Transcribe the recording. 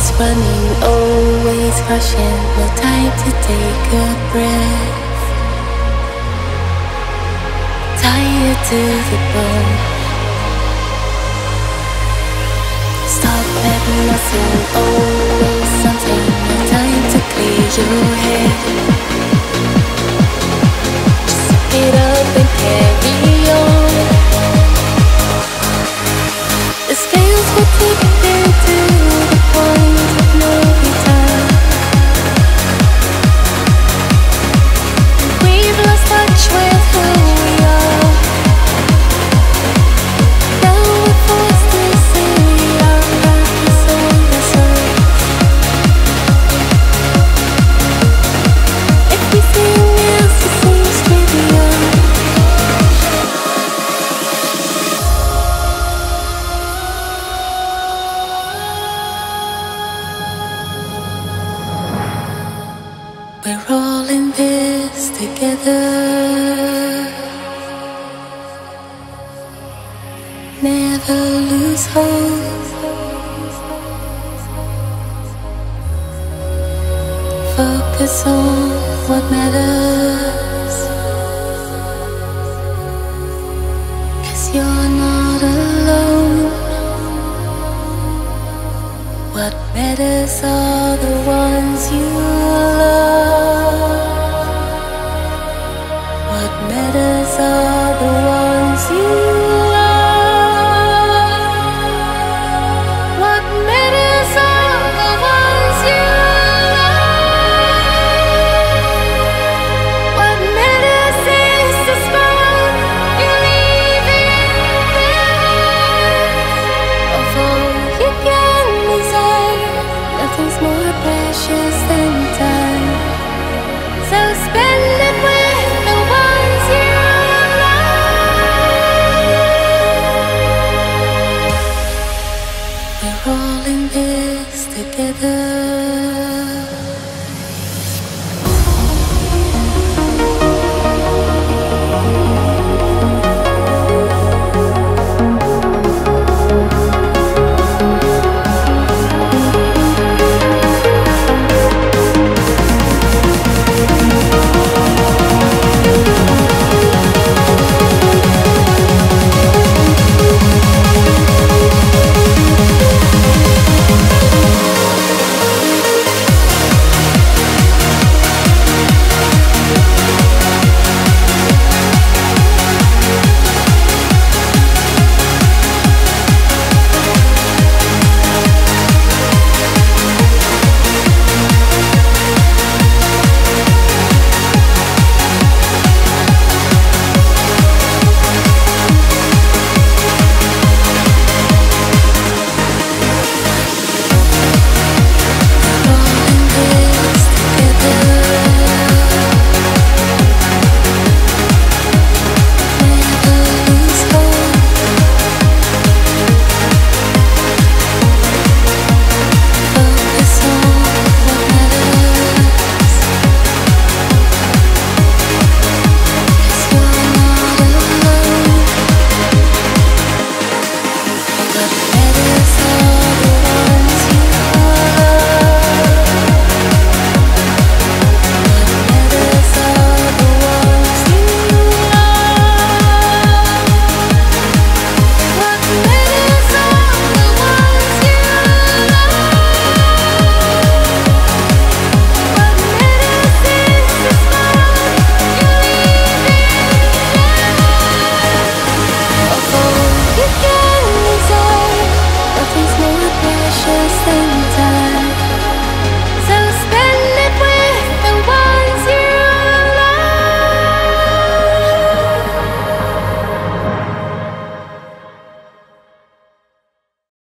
Always running, always rushing, no time to take a breath. Tired to the bone. Stop at nothing, always something, no time to clear your all in this together. Never lose hope. Focus on what matters. Cause you're not alone. What matters are the ones you love. Matters holding this together.